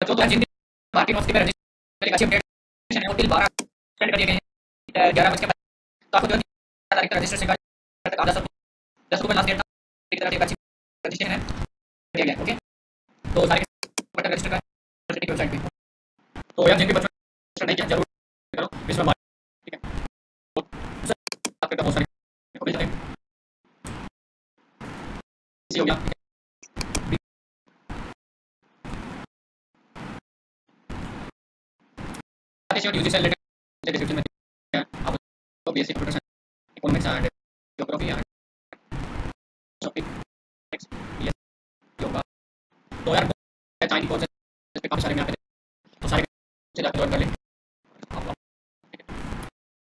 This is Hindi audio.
बच्चों तो जिन भारतीय नौसेना में अच्छी अपडेट है और 12 सेंड कर दिए गए हैं 11 बजे के तो आपको जो है तारीख तक रजिस्ट्रेशन का तक आधा सब दस रुपये लास्ट डेट एक तरह एक अच्छी रजिस्ट्रेशन है। दिया गया ओके? तो सारे बटन रजिस्टर का की वेबसाइट पे। तो यार, जिनके बच्चों रजिस्टर नहीं किया ज़रूर करो। विश्व ठीक है? तो बात करते बहुत सारे हो हो गया। Is your UG cell related description में तो basic production economics and geography and topic X yes yoga तो यार चाइनीज़ कोर्स पे काफ़ी सारे में आते हैं तो सारे चला कर लें